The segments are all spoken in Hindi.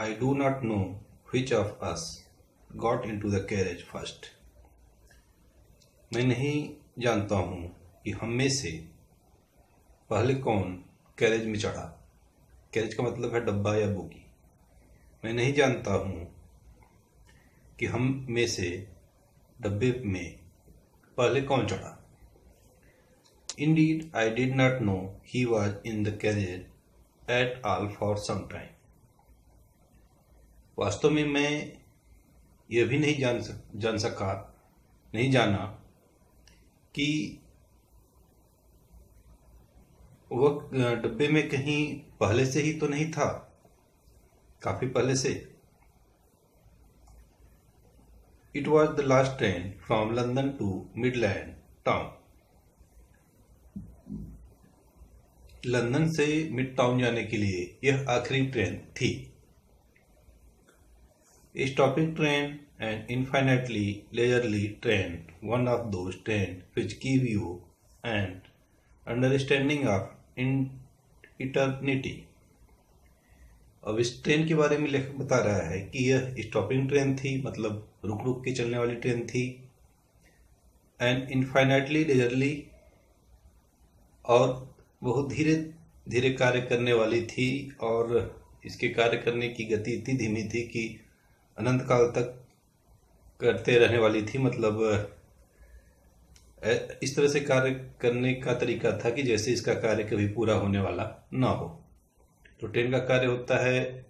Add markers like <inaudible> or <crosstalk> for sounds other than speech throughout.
I do not know which of us got into the carriage first. मैं नहीं जानता हूँ कि हम में से पहले कौन कैरेज में चढ़ा। कैरेज का मतलब है डब्बा या बोगी। मैं नहीं जानता हूँ कि हम में से डब्बे में पहले कौन चढ़ा। Indeed I did not know he was in the carriage at all for some time वास्तव में मैं यह भी नहीं जान सक, जान सका, नहीं जाना कि वह डब्बे में कहीं पहले से ही तो नहीं था, काफ़ी पहले से। It was the last train from London to Midland town London से मिड टाउन जाने के लिए यह आखिरी ट्रेन थी। Train and infinitely leisurely train one of those train which give you and understanding of in eternity अब इस ट्रेन के बारे में लेखक बता रहा है कि यह स्टॉपिंग ट्रेन थी मतलब रुक रुक के चलने वाली ट्रेन थी एंड इनफाइनाइटली लेजरली और बहुत धीरे धीरे कार्य करने वाली थी, और इसके कार्य करने की गति इतनी धीमी थी कि अनंत काल तक करते रहने वाली थी मतलब इस तरह से कार्य करने का तरीका था कि जैसे इसका कार्य कभी पूरा होने वाला ना हो। तो ट्रेन का कार्य होता है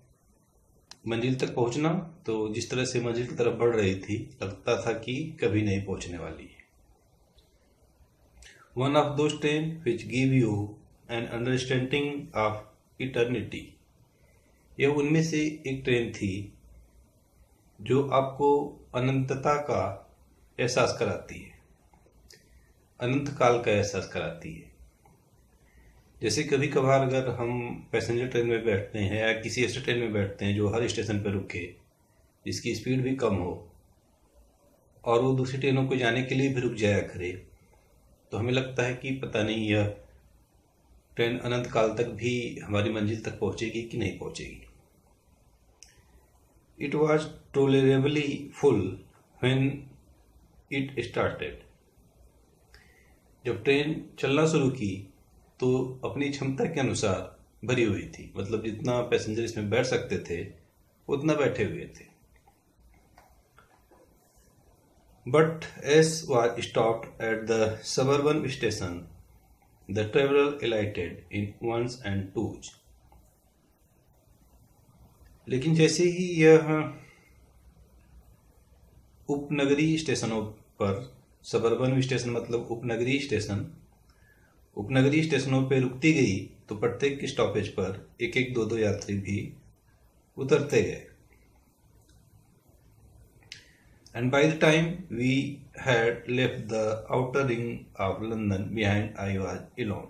मंजिल तक पहुँचना तो जिस तरह से मंजिल की तरफ़ बढ़ रही थी, लगता था कि कभी नहीं पहुँचने वाली one of those train which give you an understanding of eternity यह उनमें से एक ट्रेन थी जो आपको अनंतता का एहसास कराती है। अनंत काल का एहसास कराती है। जैसे कभी कभार अगर हम पैसेंजर ट्रेन में बैठते हैं या किसी ऐसे ट्रेन में बैठते हैं जो हर स्टेशन पर रुके, जिसकी स्पीड भी कम हो, और वो दूसरी ट्रेनों को जाने के लिए भी रुक जाया करे तो हमें लगता है कि पता नहीं यह ट्रेन अनंत काल तक भी हमारी मंजिल तक पहुंचेगी कि नहीं पहुंचेगी। It was tolerably full when it started जब ट्रेन चलना शुरू की तो अपनी क्षमता के अनुसार भरी हुई थी। मतलब जितना पैसेंजर इसमें बैठ सकते थे, उतना बैठे हुए थे। But as was stop at the suburban station The traveler alighted in ones and twos. लेकिन जैसे ही यह उपनगरीय स्टेशनों पर सबर्बन स्टेशन मतलब उपनगरीय स्टेशन उपनगरीय स्टेशनों पर रुकती गई तो प्रत्येक स्टॉपेज पर एक एक दो दो यात्री भी उतरते गए and by the time we had left the outer ring of London behind, I was alone.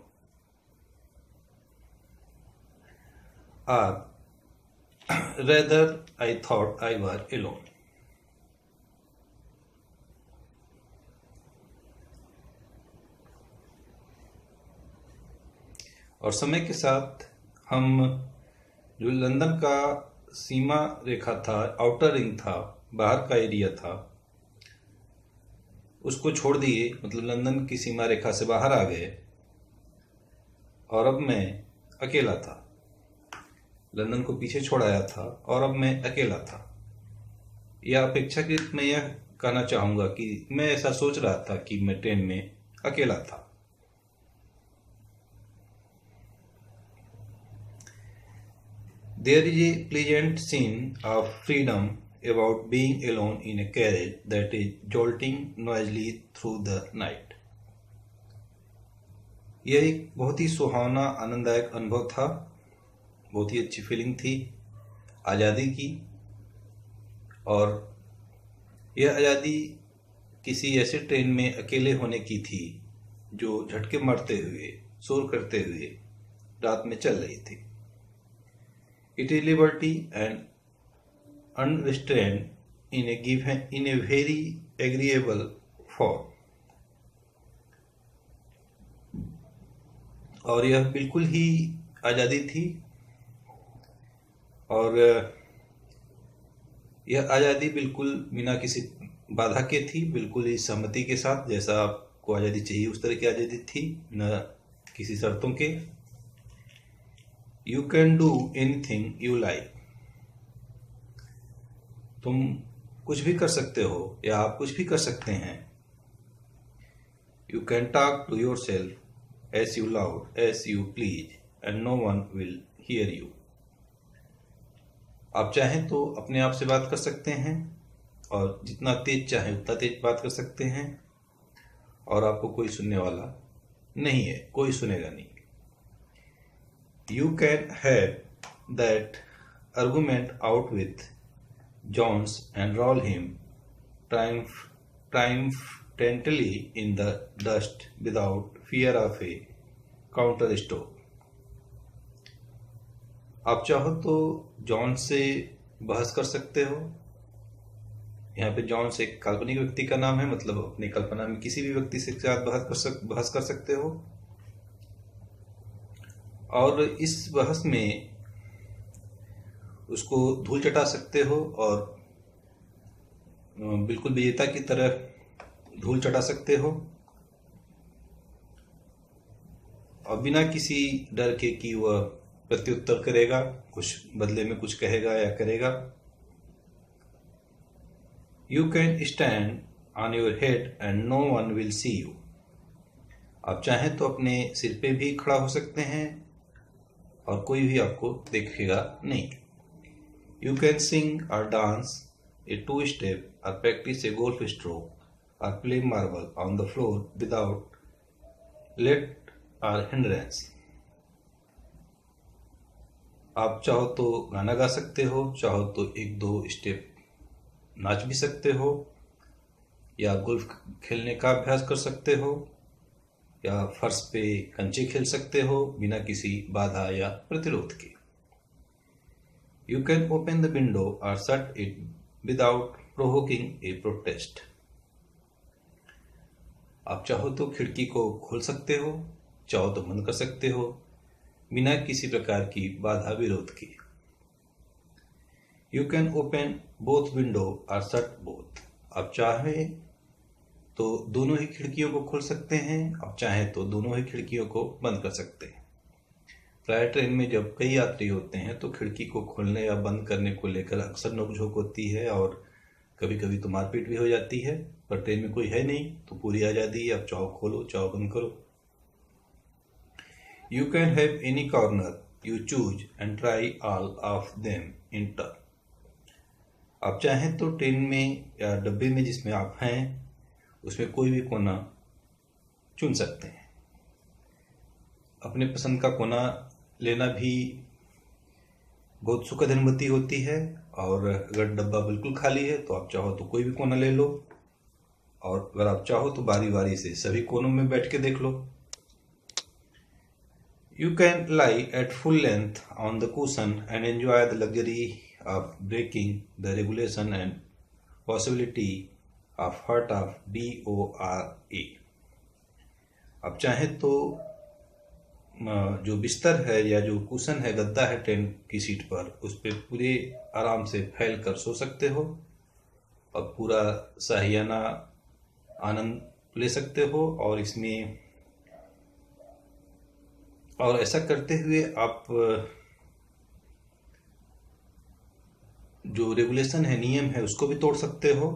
Or rather, I thought I was alone. और समय के साथ हम जो लंदन का सीमा रेखा था आउटर रिंग था बाहर का एरिया था उसको छोड़ दिए मतलब लंदन की सीमा रेखा से बाहर आ गए और अब मैं अकेला था लंदन को पीछे छोड़ाया था और अब मैं अकेला था। या अपेक्षाकृत मैं यह कहना चाहूँगा कि मैं ऐसा सोच रहा था कि मैं ट्रेन में अकेला था। There is a pleasant scene of freedom about being alone in a carriage that is jolting noisily through the night. यह एक बहुत ही सुहावना, आनंददायक अनुभव था। बहुत ही अच्छी फीलिंग थी, आज़ादी की। और यह आज़ादी किसी ऐसे ट्रेन में अकेले होने की थी, जो झटके मारते हुए, शोर करते हुए रात में चल रही थी। It is liberty and unrestrained in a give in a very agreeable form. और यह बिल्कुल ही आज़ादी थी और यह आज़ादी बिल्कुल बिना किसी बाधा के थी, बिल्कुल ही सहमति के साथ, जैसा आपको आज़ादी चाहिए उस तरह की आज़ादी थी, बिना किसी शर्तों के। You can do anything you like तुम कुछ भी कर सकते हो, या आप कुछ भी कर सकते हैं। You can talk to yourself as you loud as you please and no one will hear you आप चाहें तो अपने आप से बात कर सकते हैं और जितना तेज चाहें उतना तेज बात कर सकते हैं। और आपको कोई सुनने वाला नहीं है, कोई सुनेगा नहीं। You can have that argument out with Jones and roll him triumph triumphantly in the dust without fear of a counter stroke आप चाहो तो जॉन से बहस कर सकते हो। यहाँ पे जॉन से काल्पनिक व्यक्ति का नाम है मतलब अपनी कल्पना में किसी भी व्यक्ति से साथ बहस कर सक, बहस कर सकते हो। और इस बहस में उसको धूल चटा सकते हो और बिल्कुल विजेता की तरह धूल चटा सकते हो। और बिना किसी डर के कि वह प्रत्युत्तर करेगा, कुछ बदले में कुछ कहेगा या करेगा। You can stand on your head and no one will see you आप चाहें तो अपने सिर पे भी खड़ा हो सकते हैं और कोई भी आपको देखेगा नहीं। यू कैन सिंग और dance a two step or practise a golf stroke or play marble on the floor without let or hindrance. आप चाहो तो गाना गा सकते हो, चाहो तो एक दो स्टेप नाच भी सकते हो, या गोल्फ खेलने का अभ्यास कर सकते हो, या फर्श पे कंचे खेल सकते हो बिना किसी बाधा या प्रतिरोध के। You can open the window और shut it without provoking a protest आप चाहो तो खिड़की को खोल सकते हो, चाहो तो बंद कर सकते हो बिना किसी प्रकार की बाधा विरोध की। You can open both window or shut both आप चाहे तो दोनों ही खिड़कियों को खोल सकते हैं, आप चाहें तो दोनों ही खिड़कियों को बंद कर सकते हैं। प्राय ट्रेन में जब कई यात्री होते हैं तो खिड़की को खोलने या बंद करने को लेकर अक्सर नोकझोंक होती है और कभी कभी तो मारपीट भी हो जाती है, पर ट्रेन में कोई है नहीं तो पूरी आज़ादी आप चाहो खोलो, चाहो बंद करो। You can have any corner you choose and try all of them in turn आप चाहें तो ट्रेन में या डब्बे में जिसमें आप हैं, उसमें कोई भी कोना चुन सकते हैं। अपने पसंद का कोना लेना भी बहुत सुखद अनुमति होती है और अगर डब्बा बिल्कुल खाली है तो आप चाहो तो कोई भी कोना ले लो और अगर आप चाहो तो बारी बारी से सभी कोनों में बैठ के देख लो। You can lie at full length on the cushion and enjoy the luxury of breaking the regulation and possibility of heart of D O R A आप चाहें तो जो बिस्तर है या जो कुशन है, गद्दा है ट्रेन की सीट पर, उस पर पूरे आराम से फैल कर सो सकते हो और पूरा सहियाना आनंद ले सकते हो और इसमें और ऐसा करते हुए आप जो रेगुलेशन है, नियम है, उसको भी तोड़ सकते हो।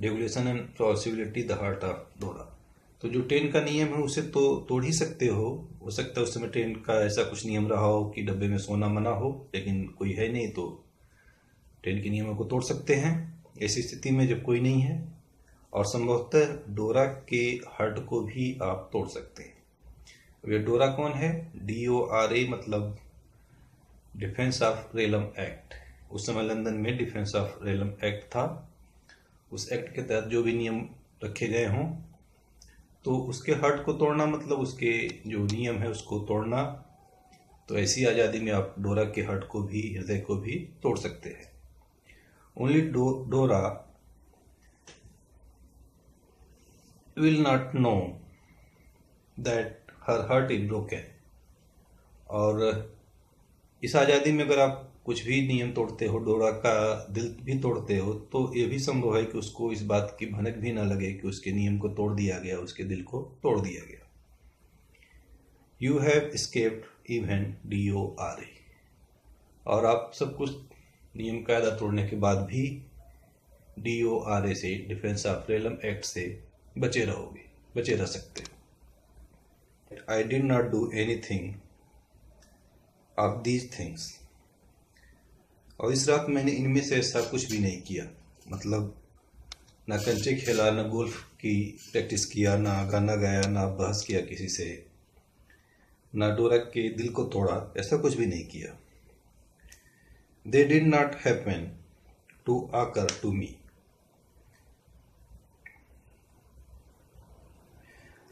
Regulation and possibility the heart of Dora तो जो ट्रेन का नियम है, उसे तो तोड़ ही सकते हो। हो सकता है उस समय ट्रेन का ऐसा कुछ नियम रहा हो कि डब्बे में सोना मना हो, लेकिन कोई है नहीं तो ट्रेन के नियमों को तोड़ सकते हैं। ऐसी स्थिति में जब कोई नहीं है और संभवतः डोरा के हर्ट को भी आप तोड़ सकते हैं। अब ये डोरा कौन है? डी ओ आर ए मतलब डिफेंस ऑफ़ रेलम एक्ट उस समय लंदन में डिफेंस ऑफ़ रेलम एक्ट था। उस एक्ट के तहत जो भी नियम रखे गए हों तो उसके हट को तोड़ना मतलब उसके जो नियम है उसको तोड़ना। तो ऐसी आज़ादी में आप डोरा के हट को भी हृदय को भी तोड़ सकते हैं। Only dough, Dora will not know that her heart is broken और इस आज़ादी में अगर आप कुछ भी नियम तोड़ते हो, डोरा का दिल भी तोड़ते हो तो ये भी संभव है कि उसको इस बात की भनक भी ना लगे कि उसके नियम को तोड़ दिया गया, उसके दिल को तोड़ दिया गया। You have escaped even D O R A और आप सब कुछ नियम कायदा तोड़ने के बाद भी डी ओ आर ए से डिफेंस ऑफ़ रेलम एक्ट से बचे रहोगे, बचे रह सकते हो। I did not do anything of these things और इस रात मैंने इनमें से ऐसा कुछ भी नहीं किया। मतलब ना कंचे खेला, ना गोल्फ की प्रैक्टिस किया, ना गाना गाया, ना बहस किया किसी से, ना डोरा के दिल को तोड़ा, ऐसा कुछ भी नहीं किया। They did not happen to occur to me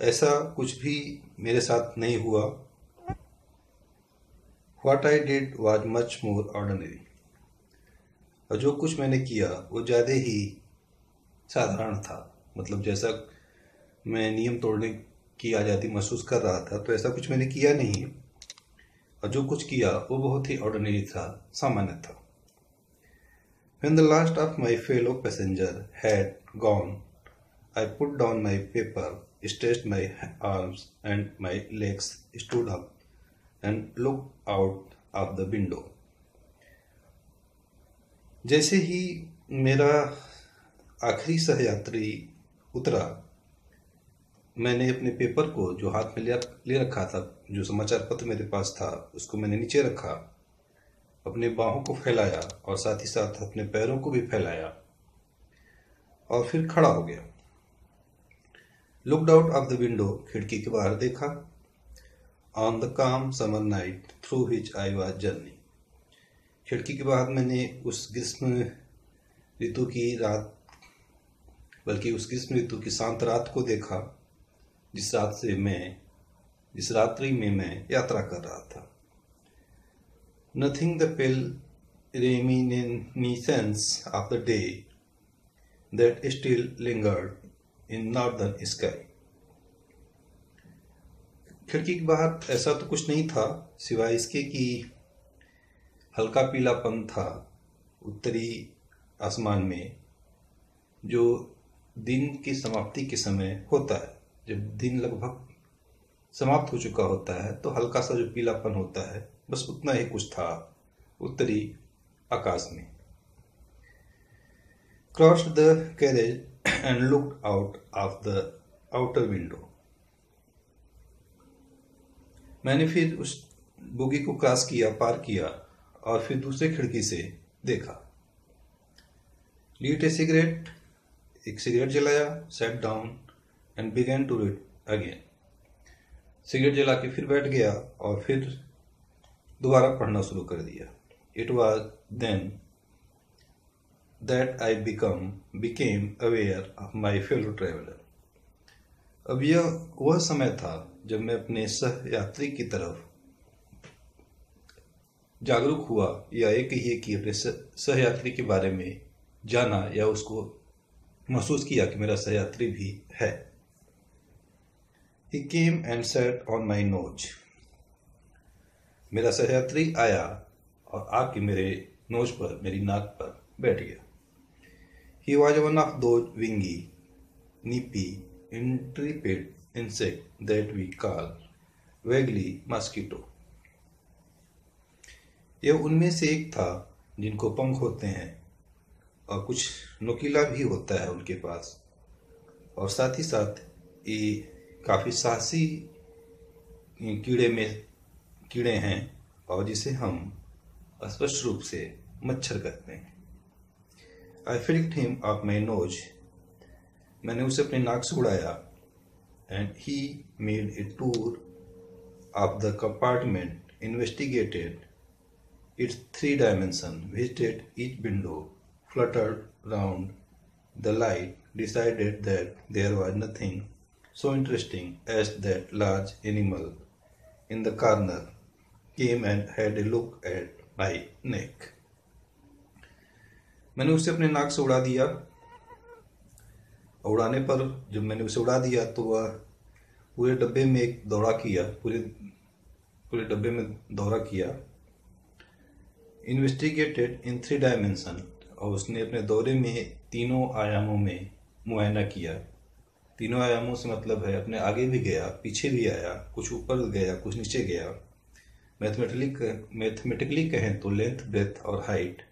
ऐसा कुछ भी मेरे साथ नहीं हुआ। What I did was much more ordinary. और जो कुछ मैंने किया वो ज़्यादा ही साधारण था। मतलब जैसा मैं नियम तोड़ने की आज़ादी महसूस कर रहा था तो ऐसा कुछ मैंने किया नहीं। और जो कुछ किया वो बहुत ही ऑर्डनरी था सामान्य था। When the last of my fellow passenger had gone, I put down my paper, stretched my arms and my legs, stood up, and looked out of the window. जैसे ही मेरा आखिरी सहयात्री उतरा मैंने अपने पेपर को जो हाथ में ले रखा था जो समाचार पत्र मेरे पास था उसको मैंने नीचे रखा अपने बाहों को फैलाया और साथ ही साथ अपने पैरों को भी फैलाया और फिर खड़ा हो गया looked out of the window खिड़की के बाहर देखा। On the calm summer night through which I was journey खिड़की के बाद मैंने उस ग्रीष्म ऋतु की रात, बल्कि उस ग्रीष्म ऋतु की शांत रात को देखा, जिस रात से मैं, जिस रात्रि में मैं यात्रा कर रहा था। Nothing the pale reminiscence of the day that still lingered in northern sky. खिड़की के बाहर ऐसा तो कुछ नहीं था, सिवाय इसके कि हल्का पीलापन था उत्तरी आसमान में, जो दिन की समाप्ति के समय होता है जब दिन लगभग समाप्त हो चुका होता है तो हल्का सा जो पीलापन होता है, बस उतना ही कुछ था उत्तरी आकाश में cross the carriage and look out of the outer window मैंने फिर उस बोगी को क्रॉस किया, पार किया और फिर दूसरे खिड़की से देखा। लीट ए सिगरेट, एक सिगरेट जलाया sat down and began to read again cigarette जला के फिर बैठ गया और फिर दोबारा पढ़ना शुरू कर दिया। It was then that I become became aware of my fellow traveller अब यह वह समय था जब मैं अपने सह यात्री की तरफ़ जागरूक हुआ या एक ही कि अपने सहयात्री के बारे में जाना या उसको महसूस किया कि मेरा सहयात्री भी है। He came and sat on my nose. मेरा सहयात्री आया और आके मेरे नोज़ पर, मेरी नाक पर बैठ गया। He was one of those wingy, nippy, intrepid insect that we call vaguely mosquito. यह उनमें से एक था जिनको पंख होते हैं और कुछ नुकीला भी होता है उनके पास और साथ ही साथ ये काफ़ी साहसी कीड़े में कीड़े हैं और जिसे हम स्पष्ट रूप से मच्छर कहते हैं I filled him off my nose मैंने उसे अपने नाक से उड़ाया and he made a tour of the compartment investigated its three dimension visited each window, fluttered round the light, decided that there was nothing so interesting as that large animal in the corner, came and had a look at my neck. मैंने उसे अपने नाक से उड़ा दिया। उड़ाने पर जब मैंने उसे उड़ा दिया तो वह पूरे डब्बे में एक दौरा किया, पूरे पूरे डब्बे में दौरा किया। इन्वेस्टिगेटेड इन थ्री डायमेंशन और उसने अपने दौरे में तीनों आयामों में मुआयना किया। तीनों आयामों से मतलब है, अपने आगे भी गया, पीछे भी आया, कुछ ऊपर गया, कुछ नीचे गया। मैथमेटिकली मैथमेटिकली कहें तो लेंथ ब्रेथ और हाइट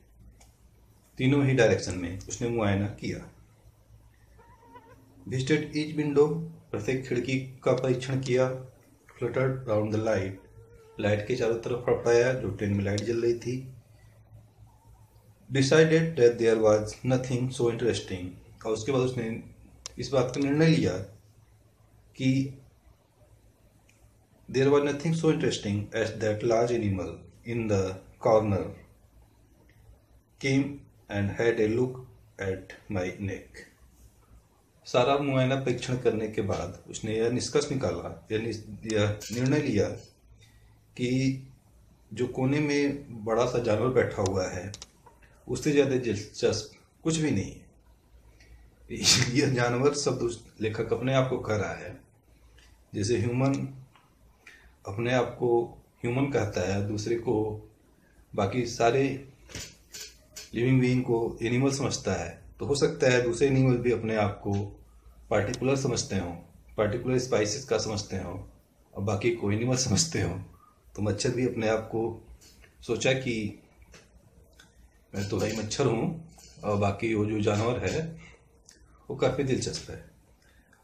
तीनों ही डायरेक्शन में उसने मुआयना किया। विजिटेड ईच विंडो प्रत्येक खिड़की का परीक्षण किया। Fluttered round the light light के चारों तरफ़ फड़फड़ाया जो ट्रेन में लाइट जल रही थी। Decided that there was nothing so interesting और उसके बाद उसने इस बात का निर्णय लिया कि there was nothing so interesting as that large animal in the corner came and had a look at my neck सारा मुआयना परीक्षण करने के बाद उसने यह निष्कर्ष निकाला, यह निर्णय लिया कि जो कोने में बड़ा सा जानवर बैठा हुआ है, उससे ज़्यादा दिलचस्प कुछ भी नहीं है। <laughs> यह जानवर शब्द लेखक अपने आप को कह रहा है, जैसे ह्यूमन अपने आप को ह्यूमन कहता है, दूसरे को बाकी सारे लिविंग बीइंग को एनिमल समझता है तो हो सकता है दूसरे एनिमल भी अपने आप को पार्टिकुलर समझते हों पार्टिकुलर स्पाइसेस का समझते हो, और बाकी को एनिमल समझते हो। तो मच्छर भी अपने आप को सोचा कि मैं तो भाई मच्छर हूँ, और बाकी वो जो जानवर है, वो काफ़ी दिलचस्प है।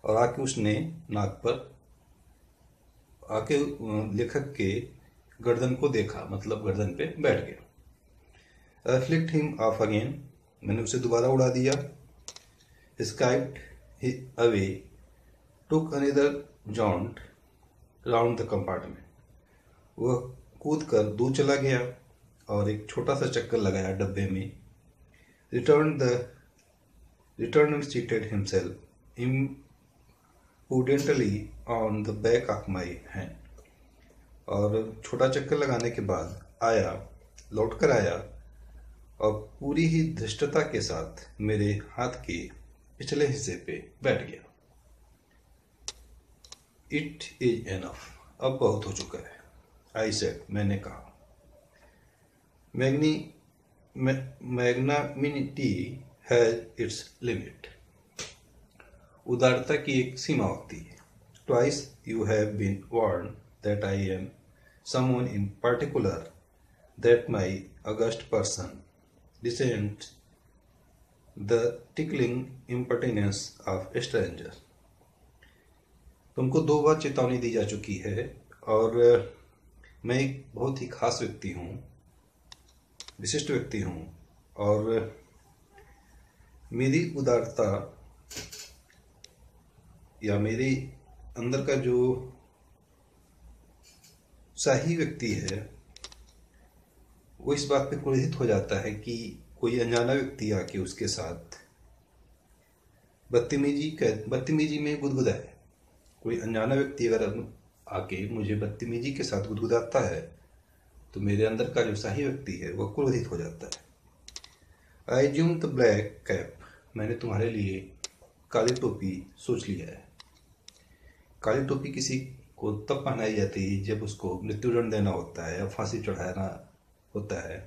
और आके उसने नाक पर, आके, लेखक के गर्दन को देखा मतलब गर्दन पे बैठ गया। फ्लिक्ट हिम ऑफ़ अगेन मैंने उसे दोबारा उड़ा दिया। Skated away took another jaunt round the compartment वह कूद कर दूर चला गया और एक छोटा सा चक्कर लगाया डब्बे में। Return the return seated himself impudently on the back of my hand और छोटा चक्कर लगाने के बाद आया लौट कर आया। और पूरी ही धृष्टता के साथ मेरे हाथ के पिछले हिस्से पे बैठ गया। इट इज़ एनफ अब बहुत हो चुका है। आई सेट मैंने कहा। Magni magnanimity has its limit उदारता की एक सीमा होती है। Twice you have been warned that I am someone in particular, that my august person resents the tickling impertinence of stranger तुमको दो बार चेतावनी दी जा चुकी है और मैं एक बहुत ही खास व्यक्ति हूँ, विशिष्ट व्यक्ति हूँ और, मेरी उदारता या मेरे अंदर का जो शाही व्यक्ति है वो इस बात पे क्रोधित हो जाता है कि कोई अनजाना व्यक्ति आके उसके साथ बदतमीजी कर बदतमीजी में गुदगुदा है। कोई अनजाना व्यक्ति अगर आके मुझे बदतमीजी के साथ गुदगुदाता है तो मेरे अंदर का जो सही व्यक्ति है वह क्रोधित हो जाता है। I assume the black cap मैंने तुम्हारे लिए काली टोपी सोच लिया है। काली टोपी किसी को तब पहनाई जाती है जब उसको मृत्युदंड देना होता है या फांसी चढ़ाना होता है,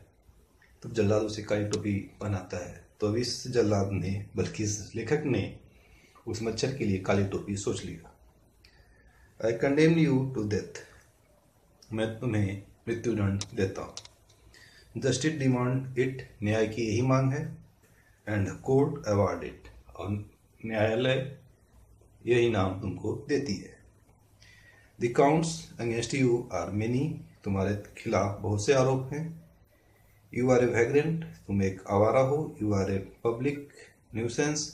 तब जल्लाद उसे काली टोपी पहनाता है। तो इस जल्लाद ने, बल्कि इस लेखक ने उस मच्छर के लिए काली टोपी सोच लिया। I condemn you to death मैं तुम्हें मृत्युदंड देता हूँ। जस्टिस डिमांड इट न्याय की यही मांग है। एंड कोर्ट अवार्ड इट और न्यायालय यही नाम तुमको देती है। The counts against you are many तुम्हारे खिलाफ बहुत से आरोप हैं। यू आर ए वैग्रेंट तुम एक आवारा हो। You are a public nuisance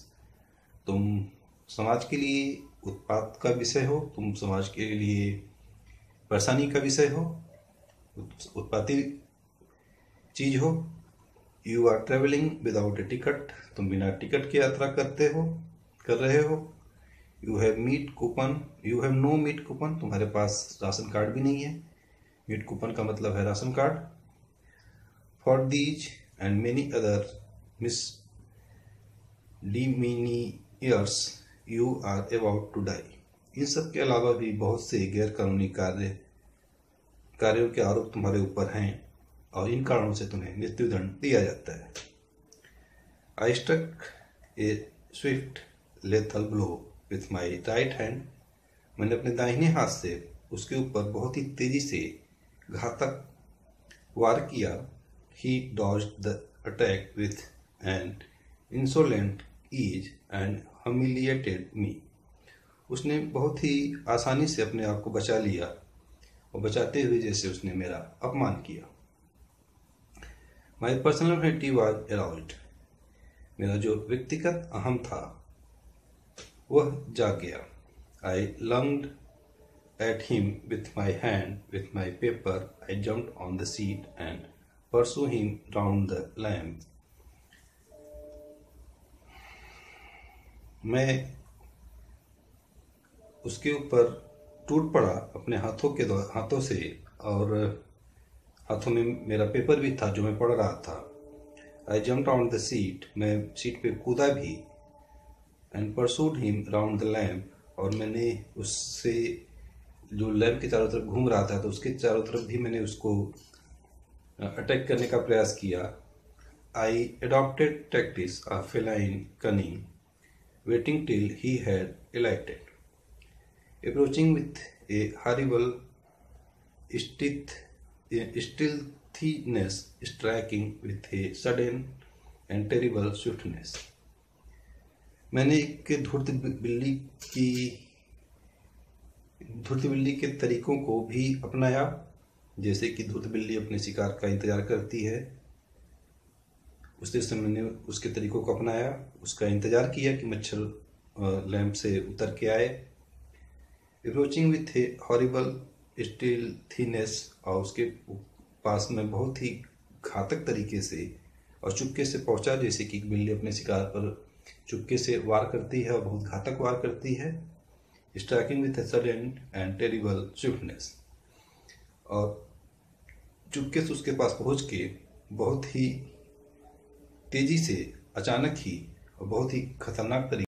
तुम समाज के लिए उत्पाद का विषय हो। तुम समाज के लिए परेशानी का विषय हो। उत्पत्ति चीज़ हो। You are travelling without a ticket तुम बिना टिकट की यात्रा करते हो, कर रहे हो। You have meat coupon you have no meat coupon तुम्हारे पास राशन कार्ड भी नहीं है। मीट कूपन का मतलब है ration card, for these and many other misdemeanours you are about to die. इन सब के अलावा भी बहुत से गैर कानूनी कार्य, कार्यों के आरोप तुम्हारे ऊपर हैं और इन कारणों से तुम्हें मृत्युदंड दिया जाता है। I struck a swift lethal blow with my right hand, मैंने अपने दाहिने हाथ से उसके ऊपर बहुत ही तेज़ी से घातक वार किया। He dodged the attack with an insolent ease and humiliated me उसने बहुत ही आसानी से अपने आप को बचा लिया और बचाते हुए जैसे उसने मेरा अपमान किया। माई पर्सनलिटी वॉज़ अराउज्ड मेरा जो व्यक्तिगत अहम था, वह जाग गया। आई लंग्ड at him with my hand, with my paper. I jumped on the seat and pursued him round the lamp. मैं उसके ऊपर टूट पड़ा अपने हाथों के हाथों से और हाथों में मेरा पेपर भी था जो मैं पढ़ रहा था I jumped on the seat मैं सीट पे कूदा भी and pursued him round the lamp और मैंने उससे जो लैम्प के चारों तरफ़ घूम रहा था तो उसके चारों तरफ़ भी मैंने उसको अटैक करने का प्रयास किया I adopted tactics of cunning waiting till he had alighted approaching with a horrible stealthiness, striking with a sudden and terrible swiftness. मैंने एक धूर्त बिल्ली की धूर्त बिल्ली के तरीकों को भी अपनाया, जैसे कि धूर्त बिल्ली अपने शिकार का इंतज़ार करती है। उस तरह से मैंने उसके तरीकों को अपनाया, उसका इंतज़ार किया कि मच्छर लैंप से उतर के आए। Approaching with a horrible, stealthiness, और उसके पास में बहुत ही घातक तरीके से और चुपके से पहुँचा, जैसे कि बिल्ली अपने शिकार पर चुपके से वार करती है और बहुत घातक वार करती है। Striking with a sudden and terrible swiftness और चुपके से उसके पास पहुँच के बहुत ही तेज़ी से, अचानक ही, और बहुत ही खतरनाक तरीके